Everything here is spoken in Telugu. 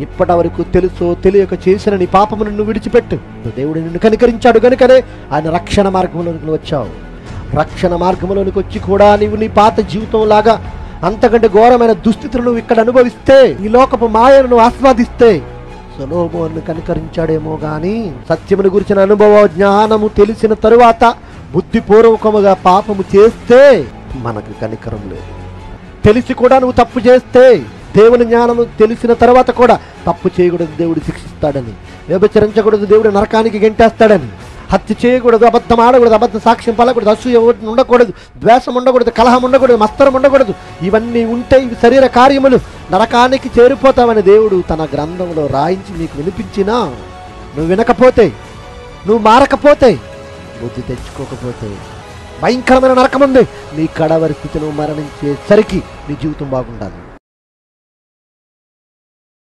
ఇప్పటి వరకు తెలుసో తెలియక చేసిన నీ పాపమును నువ్వు విడిచిపెట్టు దేవుడు నిన్ను కనికరించాడు కనుకనే ఆయన రక్షణ మార్గంలోనికి వచ్చావు. రక్షణ మార్గంలోనికి వచ్చి కూడా నీవు నీ పాత జీవితం లాగా అంతకంటే ఘోరమైన దుస్థితులు నువ్వు ఇక్కడ అనుభవిస్తే ఈ లోకపు మాయను నువ్వు ఆస్వాదిస్తే సొలోమోను కనికరించాడేమో గాని సత్యమును గురించిన అనుభవ జ్ఞానము తెలిసిన తరువాత బుద్ధిపూర్వకముగా పాపము చేస్తే మనకు కనికరం లేదు. తెలిసి కూడా నువ్వు తప్పు చేస్తే దేవుని జ్ఞానము తెలిసిన తర్వాత కూడా తప్పు చేయకూడదు దేవుడు శిక్షిస్తాడని వ్యభిచరించకూడదు దేవుడు నరకానికి గెంటేస్తాడని హత్య చేయకూడదు అబద్ధం ఆడకూడదు అబద్ధ సాక్ష్యం పలకూడదు అసూయ ఉండకూడదు ద్వేషం ఉండకూడదు కలహం ఉండకూడదు మస్తరం ఉండకూడదు. ఇవన్నీ ఉంటే ఇవి శరీర కార్యములు. నరకానికి చేరిపోతావని దేవుడు తన గ్రంథంలో రాయించి నీకు వినిపించినా నువ్వు వినకపోతే నువ్వు మారకపోతే బుద్ధి తెచ్చుకోకపోతే భయంకరమైన నరకముంది. నీ కడవరి స్థితి నువ్వు మరణించేసరికి నీ జీవితం బాగుండాలి.